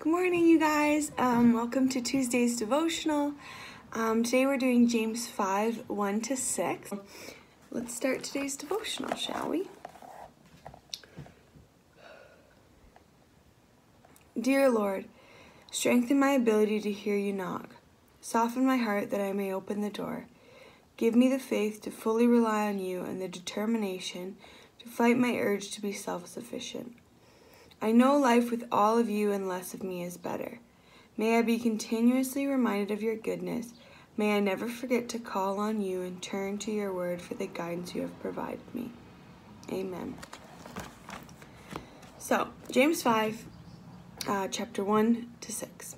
Good morning, you guys. Um, welcome to Tuesday's devotional. Um, today we're doing James 5 1 to 6. Let's start today's devotional, shall we? Dear Lord, strengthen my ability to hear you knock. Soften my heart that I may open the door. Give me the faith to fully rely on you and the determination to fight my urge to be self sufficient. I know life with all of you and less of me is better. May I be continuously reminded of your goodness. May I never forget to call on you and turn to your word for the guidance you have provided me. Amen. So, James 5, uh, chapter 1 to 6.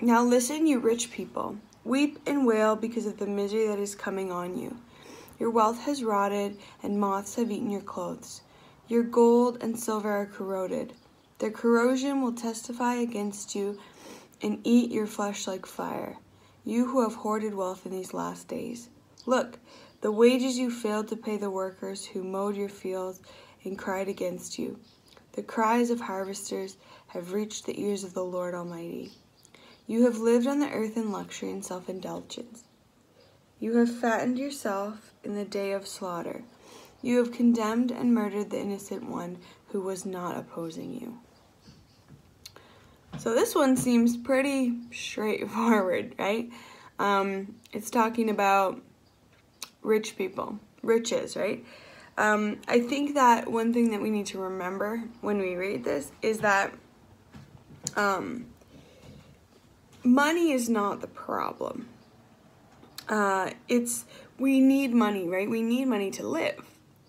Now listen, you rich people. Weep and wail because of the misery that is coming on you. Your wealth has rotted, and moths have eaten your clothes. Your gold and silver are corroded. Their corrosion will testify against you and eat your flesh like fire, you who have hoarded wealth in these last days. Look, the wages you failed to pay the workers who mowed your fields and cried against you. The cries of harvesters have reached the ears of the Lord Almighty. You have lived on the earth in luxury and self indulgence. You have fattened yourself in the day of slaughter. You have condemned and murdered the innocent one who was not opposing you. So this one seems pretty straightforward, right? Um, it's talking about rich people, riches, right? Um, I think that one thing that we need to remember when we read this is that um, money is not the problem. Uh, it's we need money, right? We need money to live.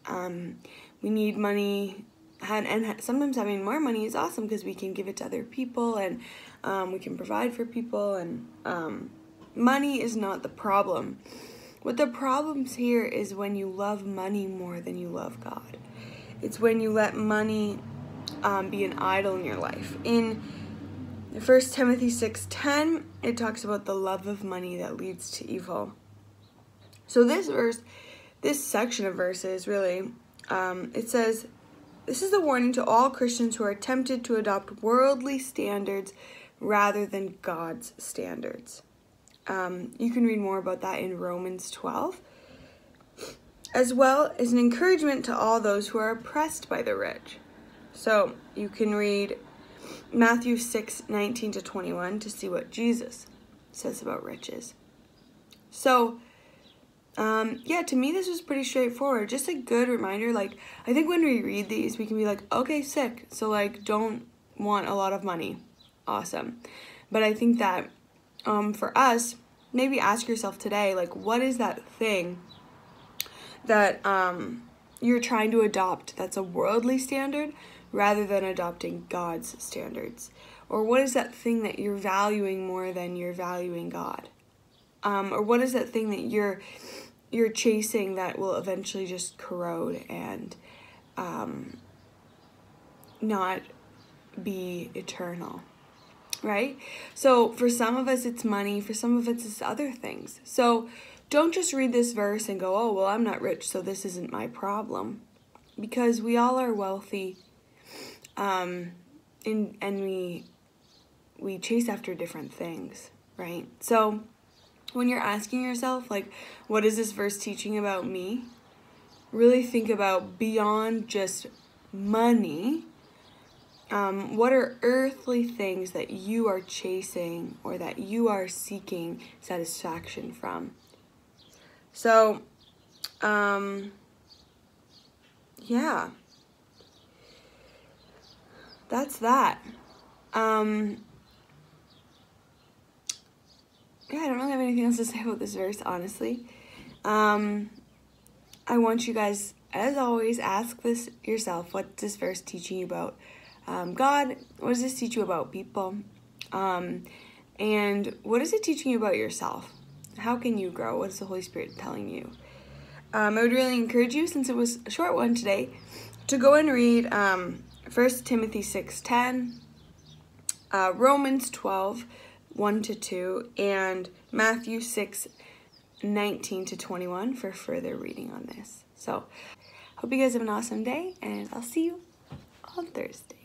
Um, we need money, and, and sometimes having more money is awesome because we can give it to other people and um, we can provide for people. And um, money is not the problem. What the problems here is when you love money more than you love God. It's when you let money um, be an idol in your life. In 1 Timothy 6:10, it talks about the love of money that leads to evil. So this verse this section of verses really um, it says this is a warning to all christians who are tempted to adopt worldly standards rather than god's standards. Um, you can read more about that in romans 12 as well as an encouragement to all those who are oppressed by the rich. So you can read matthew 6 19 to 21 to see what jesus says about riches. So um, yeah, to me, this was pretty straightforward. Just a good reminder. Like, I think when we read these, we can be like, okay, sick. So, like, don't want a lot of money. Awesome. But I think that um, for us, maybe ask yourself today, like, what is that thing that um, you're trying to adopt that's a worldly standard rather than adopting God's standards? Or what is that thing that you're valuing more than you're valuing God? Um, or what is that thing that you're you're chasing that will eventually just corrode and um, not be eternal right? So for some of us it's money. For some of us it's other things. So don't just read this verse and go oh well i'm not rich so this isn't my problem. Because we all are wealthy um, and, and we we chase after different things right? So when you're asking yourself, like, what is this verse teaching about me? Really think about beyond just money. Um, what are earthly things that you are chasing or that you are seeking satisfaction from? So, um, yeah, that's that. Um, yeah, I don't really have anything else to say about this verse, honestly. Um, I want you guys, as always, ask this yourself. What's this verse teaching you about um, God? What does this teach you about people? Um, and what is it teaching you about yourself? How can you grow? What is the Holy Spirit telling you? Um, I would really encourage you, since it was a short one today, to go and read um, 1 Timothy 6.10, uh, Romans 12, 1 to 2, and Matthew 6, 19 to 21 for further reading on this. So, hope you guys have an awesome day, and I'll see you on Thursday.